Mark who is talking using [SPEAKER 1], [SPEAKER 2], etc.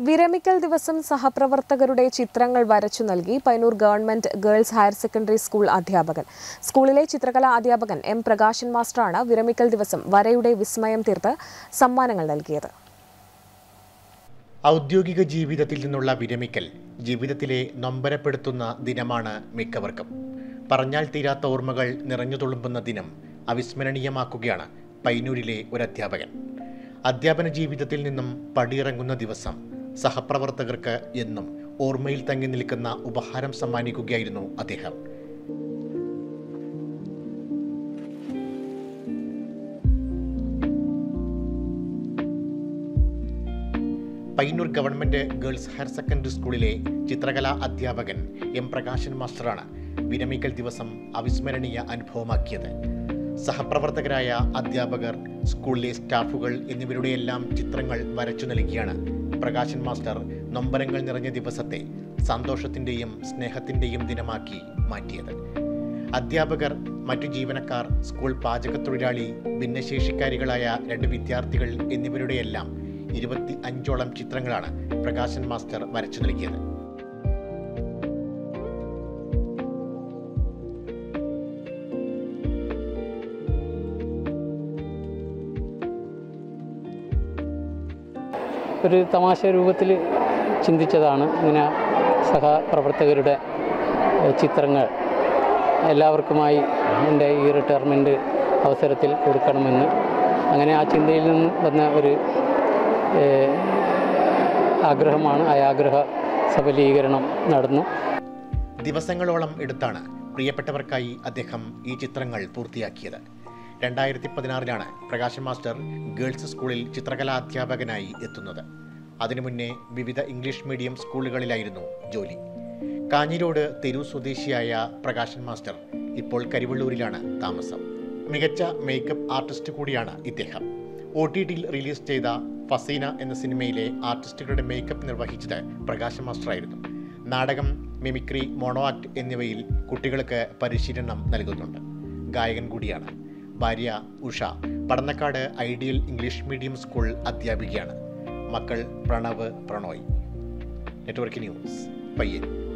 [SPEAKER 1] വിരമിക്കൽ ദിവസം സഹപ്രവർത്തകരുടെ ചിത്രങ്ങൾ വരച്ചു നൽകി Painur government girls higher secondary school അധ്യാപകൻ. സ്കൂളിലെ ചിത്രകലാ അധ്യാപകൻ എം പ്രകാശൻ മാസ്റ്ററാണ് വിരമിക്കൽ ദിവസം വരയുടെ വിസ്മയം തീർത്ത് സമ്മാനങ്ങൾ നൽകിയത്.
[SPEAKER 2] ഔദ്യോഗിക ജീവിതത്തിൽ നിന്നുള്ള വിരമിക്കൽ ജീവിതത്തിലെ നൊമ്പരപ്പെടുത്തുന്ന ദിനമാണ് മിക്കവർക്കും. പറഞ്ഞാൽ തീരാത്ത ഓർമ്മകൾ നിറഞ്ഞു തുളുമ്പുന്ന ദിനം അവിസ്മരണീയമാക്കുകയാണ് പൈനൂരിലെ ഒരു അധ്യാപകൻ. അധ്യാപന ജീവിതത്തിൽ നിന്നും പടിയിറങ്ങുന്ന ദിവസം സഹപ്രവർത്തകർക്ക് എന്നും ഓർമ്മയിൽ തങ്ങി നിൽക്കുന്ന ഉപഹാരം സമ്മാനിക്കുകയായിരുന്നു അദ്ദേഹം. Payyanur government girls higher secondary സ്കൂളിലെ ചിത്രകലാ അധ്യാപകൻ എം പ്രകാശൻ മാസ്റ്ററാണ് വിരമിക്കൽ ദിവസം അവിസ്മരണീയ അനുഭവമാക്കിയത്. സഹപ്രവർത്തകരായ അധ്യാപകർ സ്കൂളിലെ സ്റ്റാഫുകൾ എന്നിവരുടെയെല്ലാം ചിത്രങ്ങൾ വരച്ചു നൽകിയാണ്. പ്രകാശൻ മാസ്റ്റർ നൊമ്പരങ്ങൾ നിറഞ്ഞ ദിവസത്തെ സന്തോഷത്തിന്റെയും സ്നേഹത്തിന്റെയും ദിനമാക്കി മാറ്റിയത്. അധ്യാപകർ മറ്റു ജീവനക്കാർ സ്കൂൾ പാചകത്തൊഴിലാളി ഭിന്നശേഷിക്കാരികളായ രണ്ട് വിദ്യാർത്ഥികൾ എന്നിവരുടെയെല്ലാം ഇരുപത്തി അഞ്ചോളം ചിത്രങ്ങളാണ് പ്രകാശൻ മാസ്റ്റർ വരച്ചു നൽകിയത്.
[SPEAKER 3] ഒരു തമാശ രൂപത്തിൽ ചിന്തിച്ചതാണ് ഇങ്ങനെ സഹപ്രവർത്തകരുടെ ചിത്രങ്ങൾ എല്ലാവർക്കുമായി എന്റെ ഈ റിട്ടയർമെന്റ് അവസരത്തിൽ കൊടുക്കണമെന്ന്. അങ്ങനെ ആ ചിന്തയിൽ നിന്ന് വന്ന ഒരു ആഗ്രഹമാണ്. ആ ആഗ്രഹ സഫലീകരണം നടന്നു.
[SPEAKER 2] ദിവസങ്ങളോളം എടുത്താണ് പ്രിയപ്പെട്ടവർക്കായി അദ്ദേഹം ഈ ചിത്രങ്ങൾ പൂർത്തിയാക്കിയത്. രണ്ടായിരത്തി പതിനാറിലാണ് പ്രകാശൻ മാസ്റ്റർ ഗേൾസ് സ്കൂളിൽ ചിത്രകലാ അധ്യാപകനായി എത്തുന്നത്. അതിനു മുന്നേ വിവിധ ഇംഗ്ലീഷ് മീഡിയം സ്കൂളുകളിലായിരുന്നു ജോലി. കാഞ്ഞിരോട് തെരു സ്വദേശിയായ പ്രകാശൻ മാസ്റ്റർ ഇപ്പോൾ കരിവള്ളൂരിലാണ് താമസം. മികച്ച മേക്കപ്പ് ആർട്ടിസ്റ്റ് കൂടിയാണ് ഇദ്ദേഹം. ഒ ടി ടിയിൽ റിലീസ് ചെയ്ത ഫസീന എന്ന സിനിമയിലെ ആർട്ടിസ്റ്റുകളുടെ മേക്കപ്പ് നിർവഹിച്ചത് പ്രകാശൻ മാസ്റ്ററായിരുന്നു. നാടകം മിമിക്രി മോണോ ആക്ട് എന്നിവയിൽ കുട്ടികൾക്ക് പരിശീലനം നൽകുന്നുണ്ട്. ഗായകൻ കൂടിയാണ്. ഭാര്യ Usha Padannakkad Ideal English Medium School അധ്യാപികയാണ്. മക്കൾ പ്രണവ് പ്രണോയ്. നെറ്റ്വർക്ക് ന്യൂസ് പയ്യൻ